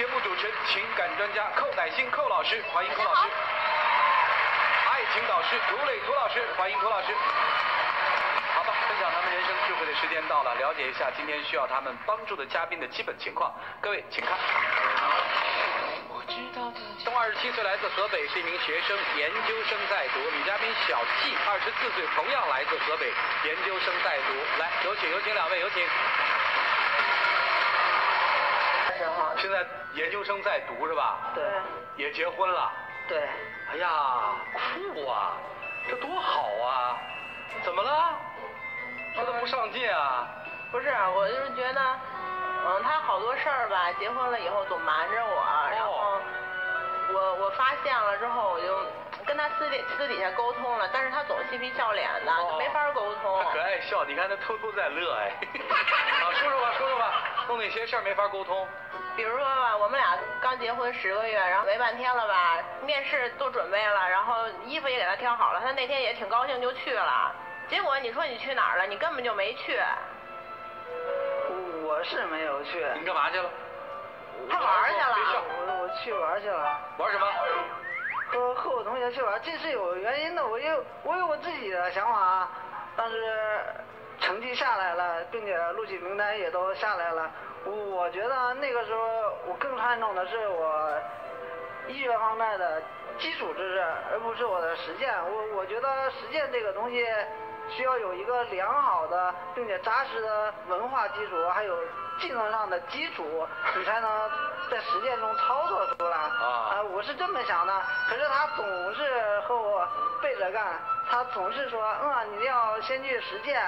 节目主持人、情感专家寇乃馨寇老师，欢迎寇老师。爱情导师涂磊涂老师，欢迎涂老师。好吧，分享他们人生智慧的时间到了，了解一下今天需要他们帮助的嘉宾的基本情况。各位，请看。东二十七岁，来自河北，是一名学生，研究生在读。女嘉宾小季，二十四岁，同样来自河北，研究生在读。来，有请，有请两位，有请。现在研究生在读是吧？对也结婚了。对，哎呀，酷啊，这多好啊！怎么了？说他不上进啊？不是，我就是觉得，嗯，他好多事儿吧，结婚了以后总瞒着我，然后我我发现了之后，我就跟他私底私底下沟通了，但是他总嬉皮笑脸的，哦就没法沟通他。可爱笑，你看他偷偷在乐哎。啊，说说吧，说说吧，弄哪些事儿没法沟通？比如说吧，我们俩刚结婚十个月，然后没半天了吧，面试都准备了，然后衣服也给他挑好了，他那天也挺高兴就去了。结果你说你去哪儿了？你根本就没去。我是没有去，你干嘛去了？他玩去了别笑，我我去玩去了，玩什么？和和我同学去玩，这是有原因的，我有我有我自己的想法，但是成绩下来了，并且录取名单也都下来了，我我觉得那个时候我更看重的是我医学方面的基础知识，而不是我的实践。我我觉得实践这个东西需要有一个良好的并且扎实的文化基础，还有技能上的基础，你才能在实践中操作出来。啊我是这么想的。可是他总是和我背着干，他总是说，嗯，你要先去实践。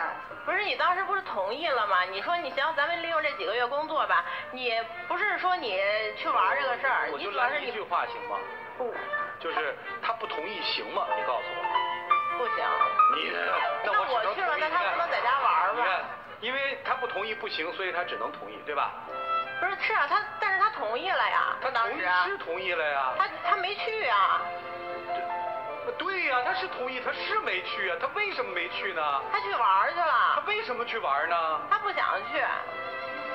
不是你当时不是同意了吗？你说你行，咱们利用这几个月工作吧。你不是说你去玩这个事儿，我你就来一句主要是你话行吗？不，就是他不同意行吗？你告诉我。不行。你那那我我去了，那他不能在家玩你看吧？，因为他不同意不行，所以他只能同意，对吧？不是，是啊，他但是他同意了呀，他同意当时啊是同意了呀。他他没去啊，对呀、他是同意，他是没去啊，他为什么没去呢？他去玩去了他，为什么去玩呢？他不想去。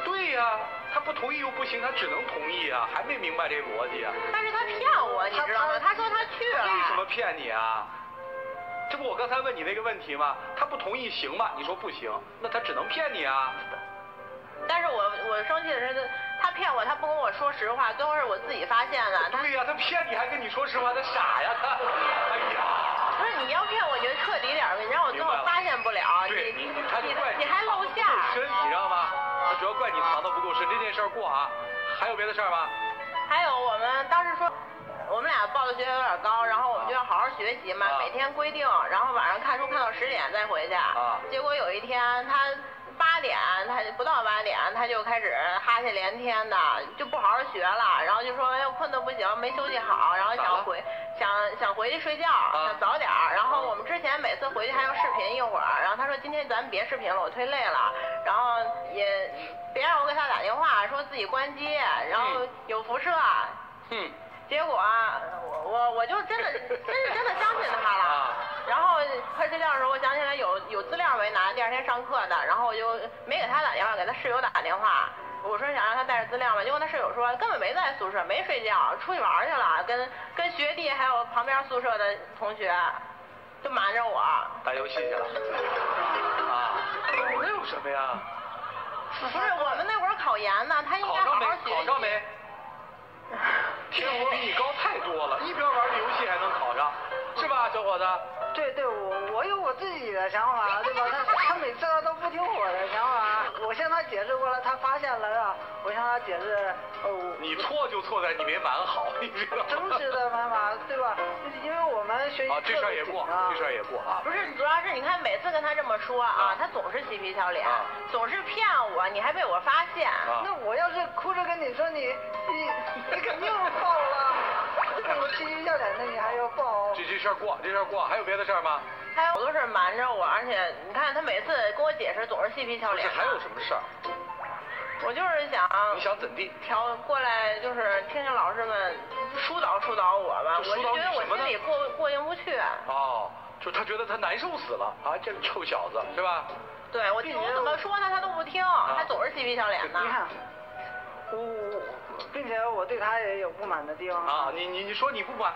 对呀、他不同意又不行，他只能同意啊，还没明白这逻辑啊？但是他骗我，你知道吗？他说他去了。为什么骗你啊？这不我刚才问你那个问题吗？他不同意行吗？你说不行，那他只能骗你啊。但是我我生气的是，他骗我，他不跟我说实话，最后是我自己发现的。对呀、他骗你还跟你说实话，他傻呀他。不是你要骗我，你就彻底点呗，你让我最后发现不了，对你你，你怪你还露馅儿你知道吗？他主要怪你藏的不够深，这件事儿过啊。还有别的事儿吗？还有我们当时说，我们俩报的学校有点高，然后我们就要好好学习嘛，啊每天规定，然后晚上看书看到十点再回去。啊结果有一天他八点，他不到八点他就开始哈欠连天的，就不好好学了，然后就说哎呦困得不行，没休息好，然后想回想想回去睡觉，啊想早点儿。然后我们之前每次回去还要视频一会儿，然后他说今天咱别视频了，我忒累了，然后也别让我给他打电话，说自己关机，然后嗯有辐射。嗯，结果啊，我我我就真的真是真的相信他了。有有资料没拿，第二天上课的，然后我就没给他打电话，给他室友打电话。我说想让他带着资料嘛，结果他室友说根本没在宿舍，没睡觉，出去玩去了，跟跟学弟还有旁边宿舍的同学就瞒着我。打游戏去了。啊，那有什么呀？不是我们那会儿考研呢，他应该好考上没好学？习。考上没？天赋比你高太多了，一边玩着游戏还能考上，是吧，小伙子？对对，我我有我自己的想法，对吧？他他每次他都不听我的想法，我向他解释过了，他发现了，是吧？我向他解释，哦，你错就错在你没瞒好，你知道吗？真实的方法，对吧？因为我们学习啊，这事儿也过，这事儿也过啊。不是，主要是你看每次跟他这么说啊啊，他总是嬉皮笑脸啊，总是骗我，你还被我发现。啊那我要是哭着跟你说你你你肯定爆了，我嬉皮笑脸的你还要报，这这事儿过，这事儿过，还有别的事儿吗？还有好多事儿瞒着我，而且你看他每次跟我解释总是嬉皮笑脸。不是还有什么事儿？我就是想你想怎地？调过来，就是听听老师们疏导疏导我吧，就疏导我就觉得我你什么心里过过意不去。哦，就他觉得他难受死了啊，这个臭小子是吧？对我我怎么说他他都不听，还总是嬉皮笑脸的。你看，我我，并且我对他也有不满的地方啊，你你你说你不满？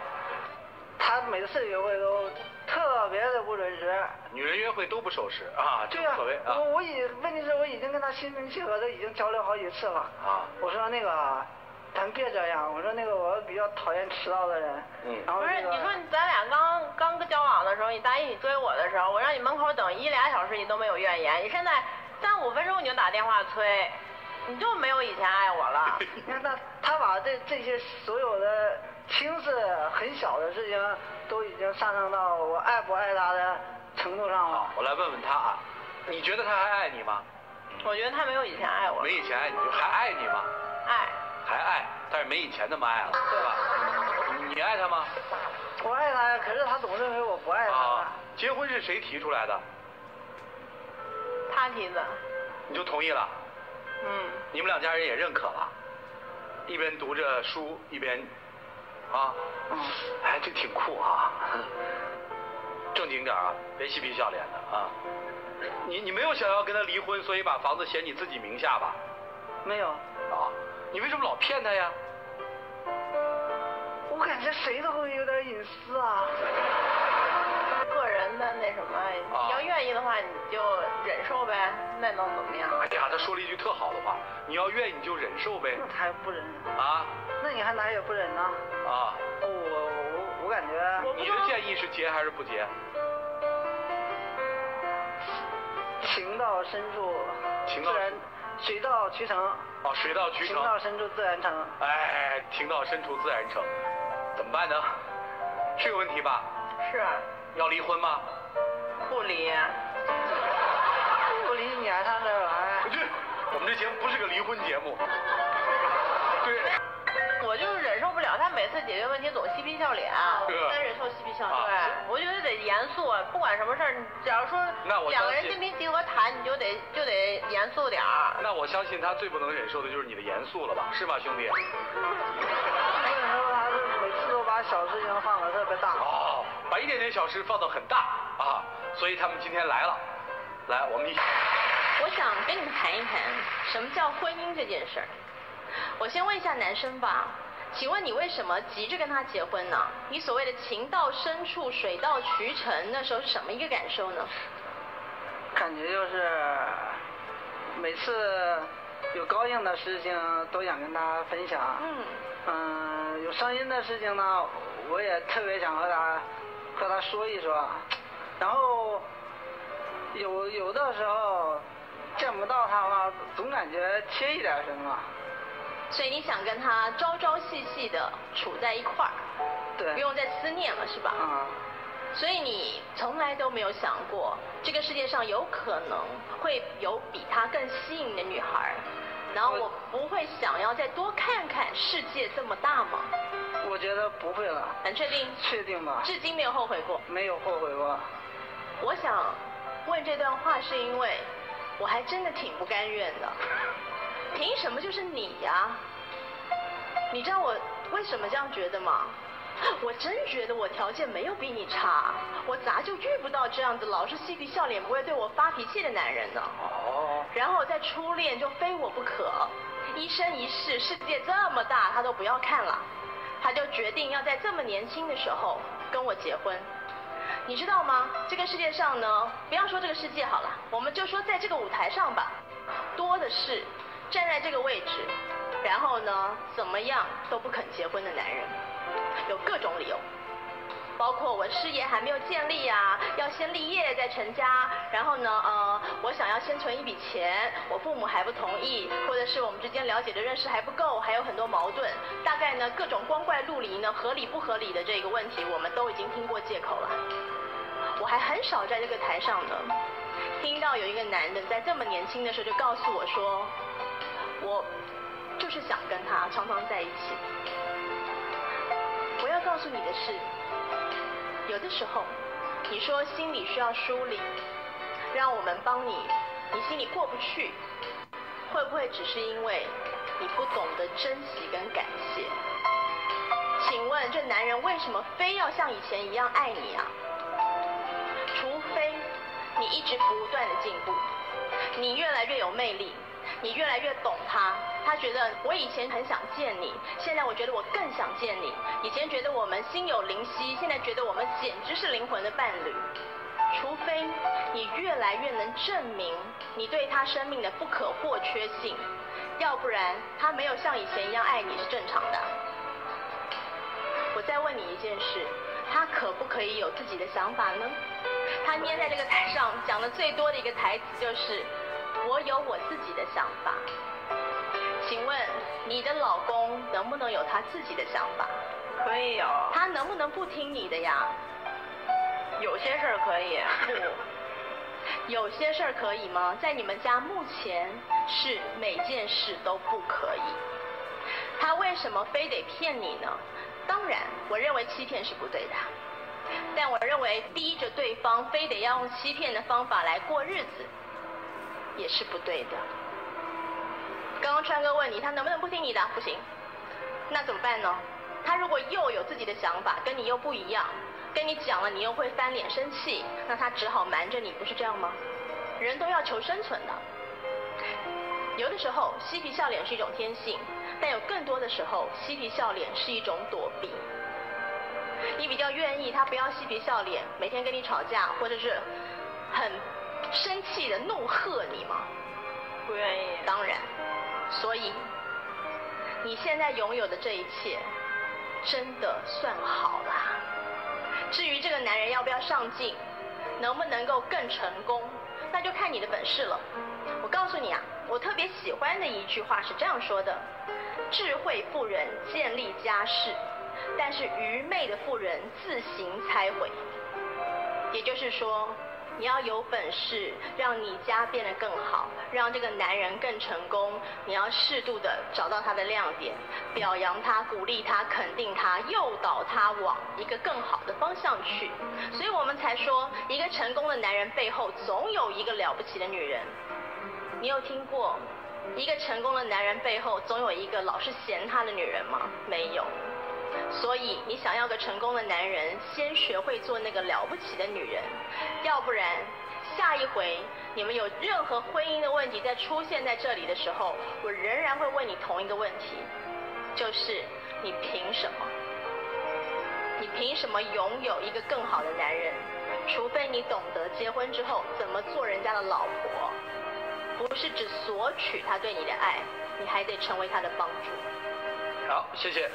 他每次约会都特别的不准时。女人约会都不守时啊，这、无所谓啊。我我已问题是我已经跟他心平气和的已经交流好几次了。啊我说那个，咱别这样。我说那个我比较讨厌迟到的人。嗯不是，然后这个你说咱俩刚刚交往的时候，你答应你追我的时候，我让你门口等一俩小时，你都没有怨言。你现在三五分钟你就打电话催，你就没有以前爱我了。你看他，他把这这些所有的轻视很小的事情，都已经上升到我爱不爱他的程度上了。，我来问问他啊，你觉得他还爱你吗？我觉得他没有以前爱我没，以前爱你，就还爱你吗？爱。还爱，但是没以前那么爱了，对吧？你你爱他吗？我爱他呀，可是他总认为我不爱他。啊，结婚是谁提出来的？他提的，你就同意了？嗯，你们两家人也认可了，一边读着书一边，啊，嗯哎，这挺酷啊，正经点啊，别嬉皮笑脸的啊。你你没有想要跟他离婚，所以把房子写你自己名下吧？没有，啊，你为什么老骗他呀？我感觉谁都会有点隐私啊。个人的那什么，啊你要愿意的话，你就忍受呗，那能怎么样？哎呀，他说了一句特好的话，你要愿意你就忍受呗那，他还不忍，啊那你还哪也不忍呢？啊，我我我我感觉你的建议是结还是不结？情到深处情到自然，水到渠成，哦，水到渠成情。到深处自然成。哎，情到深处自然成，怎么办呢？是有问题吧？是啊，要离婚吗？不离。你还上这儿来？这我们这节目不是个离婚节目。对，我就是忍受不了他每次解决问题总嬉皮笑脸。我不能忍受嬉皮笑啊脸。对，我觉得得严肃，不管什么事儿，你只要说那我两个人心平气和谈，你就得就得严肃点儿。那我相信他最不能忍受的就是你的严肃了吧？是吧，兄弟？为什么他是每次都把小事情放得特别大？哦，把一点点小事放到很大啊，所以他们今天来了，来，我们一起。我想跟你们谈一谈什么叫婚姻这件事儿。我先问一下男生吧，请问你为什么急着跟他结婚呢？你所谓的情到深处水到渠成，那时候是什么一个感受呢？感觉就是每次有高兴的事情都想跟他分享。嗯，嗯，有伤心的事情呢，我也特别想和他和他说一说。然后有有的时候见不到他嘛，总感觉缺一点什么。所以你想跟他朝朝夕夕的处在一块儿，对。不用再思念了，是吧？啊、所以你从来都没有想过，这个世界上有可能会有比他更吸引的女孩，然后我不会想要再多看看世界这么大吗？我觉得不会了，很确定，确定吧？至今没有后悔过。没有后悔过。我想问这段话，是因为我还真的挺不甘愿的。凭什么就是你呀、你知道我为什么这样觉得吗？我真觉得我条件没有比你差，我咋就遇不到这样子老是嬉皮笑脸、不会对我发脾气的男人呢？哦，然后在初恋就非我不可，一生一世，世界这么大，他都不要看了，他就决定要在这么年轻的时候跟我结婚。你知道吗？这个世界上呢，不要说这个世界好了，我们就说在这个舞台上吧，多的是站在这个位置，然后呢，怎么样都不肯结婚的男人，有各种理由。包括我事业还没有建立啊、要先立业再成家，然后呢，呃，我想要先存一笔钱，我父母还不同意，或者是我们之间了解的认识还不够，还有很多矛盾，大概呢各种光怪陆离呢，合理不合理的这个问题，我们都已经听过借口了。我还很少在这个台上呢，听到有一个男的在这么年轻的时候就告诉我说，我就是想跟他常常在一起。我要告诉你的是，有的时候，你说心里需要梳理，让我们帮你，你心里过不去，会不会只是因为你不懂得珍惜跟感谢？请问这男人为什么非要像以前一样爱你啊？除非你一直不断的进步，你越来越有魅力，你越来越懂他，他觉得我以前很想见你，现在我觉得我更想见你。以前觉得我们心有灵犀，现在觉得我们简直是灵魂的伴侣。除非你越来越能证明你对他生命的不可或缺性，要不然他没有像以前一样爱你是正常的。我再问你一件事，他可不可以有自己的想法呢？他捏在这个台上讲的最多的一个台词就是“我有我自己的想法”。请问你的老公能不能有他自己的想法？可以有，他能不能不听你的呀？有些事儿可以。不，有些事儿可以吗？在你们家目前是每件事都不可以。他为什么非得骗你呢？当然，我认为欺骗是不对的。但我认为逼着对方非得要用欺骗的方法来过日子，也是不对的。刚刚川哥问你，他能不能不听你的？不行。那怎么办呢？他如果又有自己的想法，跟你又不一样，跟你讲了你又会翻脸生气，那他只好瞒着你，不是这样吗？人都要求生存的。有的时候嬉皮笑脸是一种天性，但有更多的时候嬉皮笑脸是一种躲避。你比较愿意他不要嬉皮笑脸，每天跟你吵架，或者是很生气的怒喝你吗？不愿意。当然。所以你现在拥有的这一切，真的算好啦。至于这个男人要不要上进，能不能够更成功，那就看你的本事了。我告诉你啊，我特别喜欢的一句话是这样说的：智慧妇人建立家室。但是愚昧的妇人自行拆毁，也就是说，你要有本事让你家变得更好，让这个男人更成功，你要适度的找到他的亮点，表扬他、鼓励他、肯定他、诱导他往一个更好的方向去。所以我们才说，一个成功的男人背后总有一个了不起的女人。你有听过一个成功的男人背后总有一个老是嫌他的女人吗？没有。所以，你想要个成功的男人，先学会做那个了不起的女人，要不然，下一回你们有任何婚姻的问题再出现在这里的时候，我仍然会问你同一个问题，就是你凭什么？你凭什么拥有一个更好的男人？除非你懂得结婚之后怎么做人家的老婆，不是只索取他对你的爱，你还得成为他的帮助。好，谢谢。